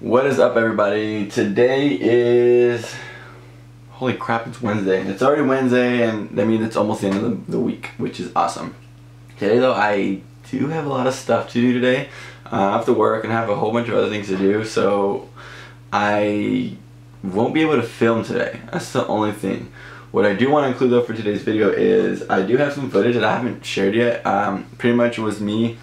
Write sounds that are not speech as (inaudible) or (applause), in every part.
What is up everybody? Today is holy crap it's Wednesday. It's already Wednesday and that means it's almost the end of the, the week which is awesome. Today though I do have a lot of stuff to do today. Uh, I have to work and have a whole bunch of other things to do so I won't be able to film today. That's the only thing. What I do want to include though for today's video is I do have some footage that I haven't shared yet. Um, pretty much was me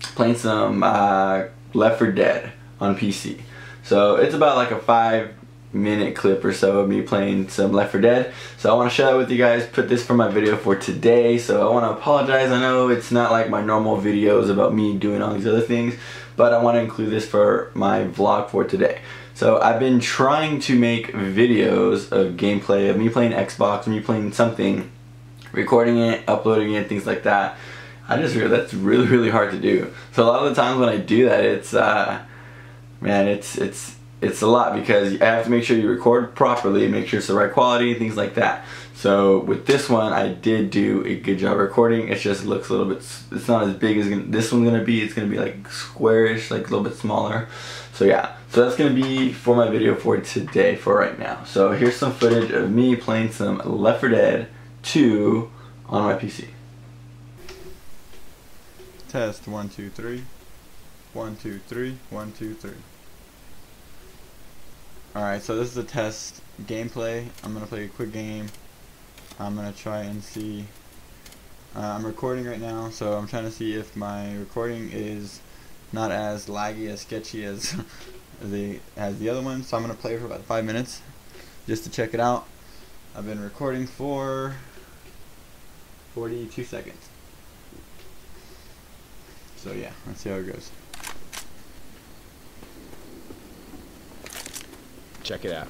playing some uh, Left 4 Dead on PC. So it's about like a five minute clip or so of me playing some Left 4 Dead. So I want to share that with you guys, put this for my video for today. So I want to apologize. I know it's not like my normal videos about me doing all these other things, but I want to include this for my vlog for today. So I've been trying to make videos of gameplay of me playing Xbox, me playing something, recording it, uploading it, things like that. I just that's really, really hard to do. So a lot of the times when I do that, it's, uh, man, it's, it's, it's a lot because I have to make sure you record properly, make sure it's the right quality, things like that. So with this one, I did do a good job recording. It just looks a little bit, it's not as big as this one's gonna be. It's gonna be like squarish, like a little bit smaller. So yeah, so that's gonna be for my video for today, for right now. So here's some footage of me playing some Left 4 Dead 2 on my PC. Test one two three, one two three, one two three. Alright, so this is a test gameplay. I'm gonna play a quick game. I'm gonna try and see. Uh, I'm recording right now, so I'm trying to see if my recording is not as laggy, as sketchy as (laughs) the as the other one. So I'm gonna play for about five minutes just to check it out. I've been recording for 42 seconds. So yeah, let's see how it goes. Check it out.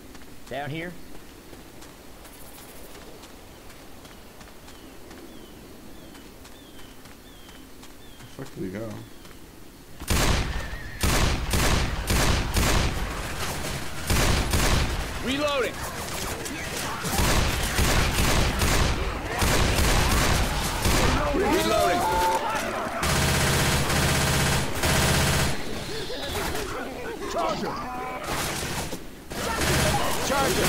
Down here? Where the fuck did we go? Reloading. Reloading. Charger! Charger.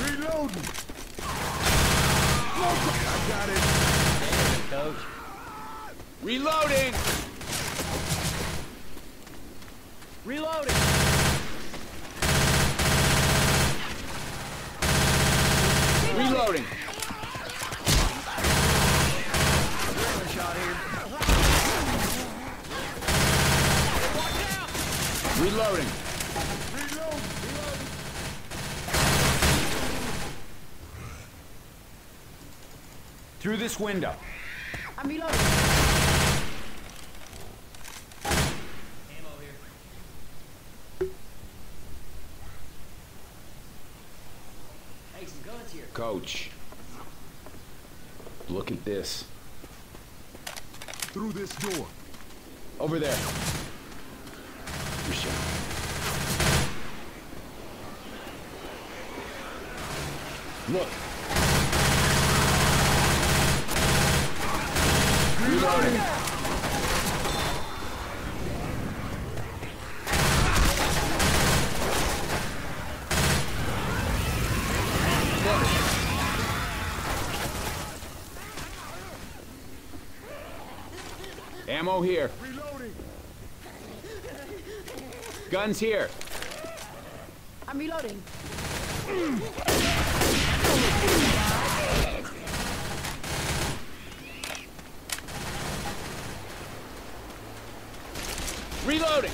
Reloading! I got it. Coach. Reloading. Reloading! Reloading. Reloading. Through this window. I'm reloading! Hey, some guns here. Coach. Look at this. Through this door. Over there. Your shot. Look. Reloading. Ammo here. Reloading! Guns here. I'm reloading. Reloading.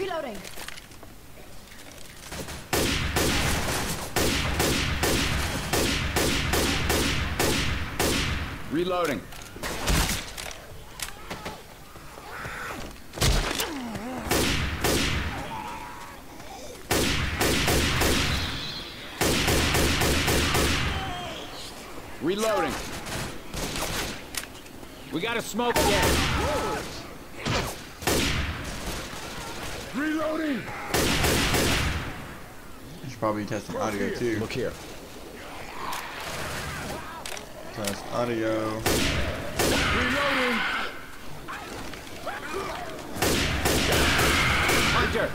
Reloading! Reloading. Reloading. We got a smoke again. Reloading! You should probably testing audio too. Look here. Test audio. Reloading. Hunter!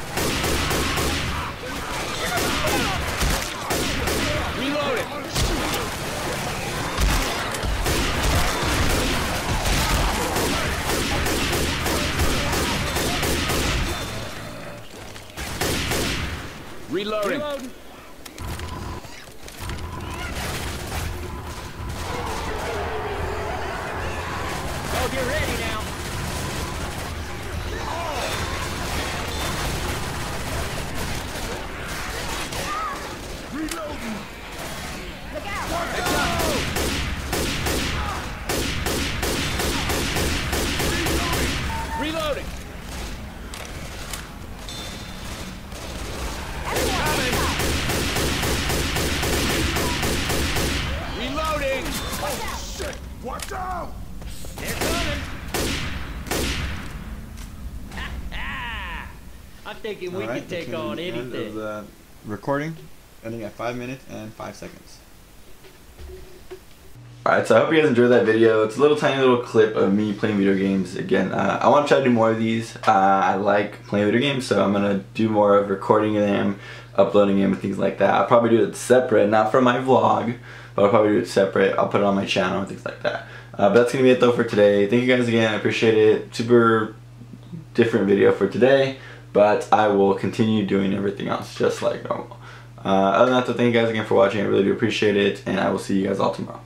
Oh, get ready now. Reloading. Look out. Reloading. Reloading. Shit. Watch out. They're coming. I'm thinking we Alright, can take that on to the end. Of the recording, ending at five minutes and five seconds. Alright, so I hope you guys enjoyed that video. It's a little tiny little clip of me playing video games. Again, uh, I want to try to do more of these. Uh, I like playing video games, so I'm going to do more of recording them, uploading them, and things like that. I'll probably do it separate, not for my vlog, but I'll probably do it separate. I'll put it on my channel and things like that. Uh, but that's going to be it though for today. Thank you guys again. I appreciate it. Super different video for today, but I will continue doing everything else just like normal. Uh, other than that, though, thank you guys again for watching. I really do appreciate it, and I will see you guys all tomorrow.